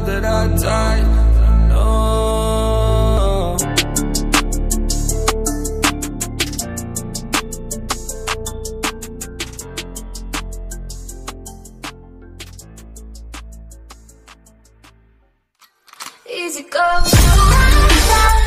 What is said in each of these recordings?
that I'd die. No. Easy go.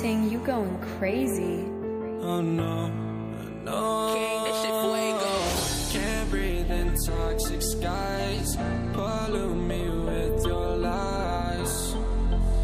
Ting, you going crazy. Oh no, no. King, that shit fuego. Can't breathe in toxic skies. Pollute me with your lies.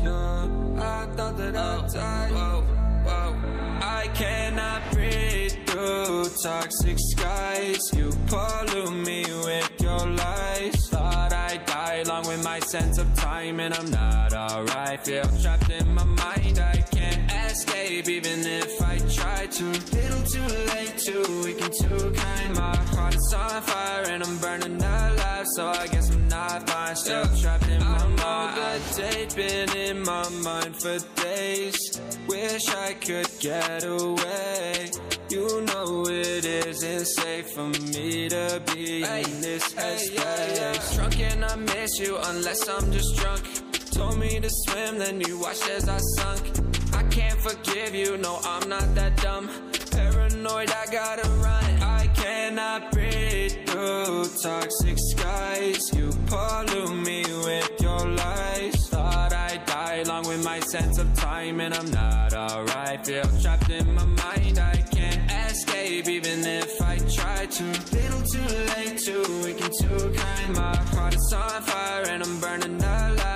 Yeah, I thought that I'd oh, die. Whoa, whoa. I cannot breathe through toxic skies. You pollute me with your lies. Thought I'd die along with my sense of time, and I'm not alright. Feel trapped in my mind. I can't escape, even if I try to. Little too late, too weak and too kind. My heart is on fire, and I'm burning alive. So I guess I'm not fine. Still trapped in my mind. The date been in my mind for days. Wish I could get away. You know it isn't safe for me to be in this headspace. Drunk and I miss you unless I'm just drunk. Told me to swim, then you watched as I sunk. You, no, I'm not that dumb. Paranoid, I gotta run. I cannot breathe through toxic skies. You pollute me with your lies. Thought I'd die along with my sense of time, and I'm not alright. Feel trapped in my mind, I can't escape, even if I try to. Little too late, too weak and too kind. My heart is on fire, and I'm burning alive.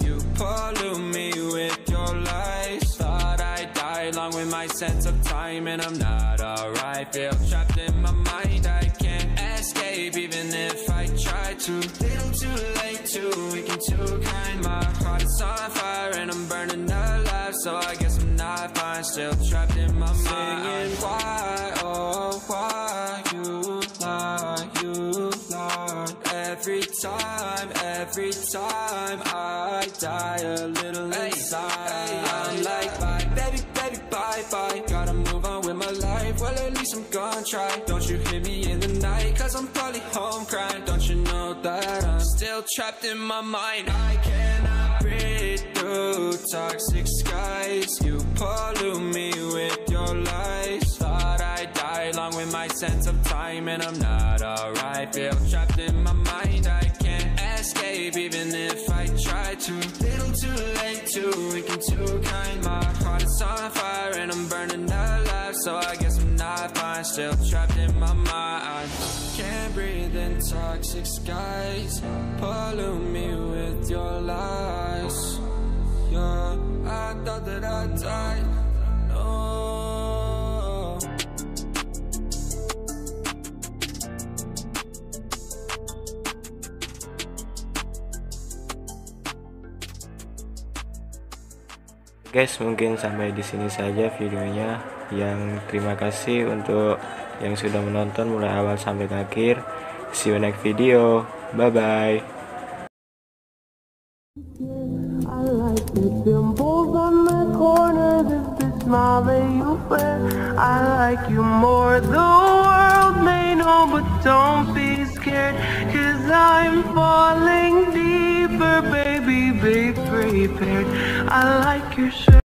You pollute me with your lies. Thought I'd die along with my sense of time, and I'm not alright. Feel trapped in my mind. I can't escape, even if I try to. Little too late, too weak and too kind. My heart is on fire, and I'm burning alive. So I guess I'm not fine. Still trapped in my mind. Singing, why, every time I die a little inside. I'm like, bye, baby, baby, bye, bye. Gotta move on with my life. Well, at least I'm gonna try. Don't you hear me in the night? Cause I'm probably home crying. Don't you know that I'm still trapped in my mind? I cannot breathe through toxic skies. You pollute me with your lies. Thought I'd die along with my sense of time, and I'm not alright. Feel trapped in my mind. Escape, even if I try to. Little too late, too weak and too kind. My heart is on fire, and I'm burning alive. So I guess I'm not fine. Still trapped in my mind. Can't breathe in toxic skies. Pollute me with your lies. Guys, mungkin sampai di sini saja videonya. Yang terima kasih untuk yang sudah menonton mulai awal sampai akhir. See you next video. Bye bye. I like you more. The world may know, but don't be scared. Cause I'm falling baby. Be prepared. I like your shirt.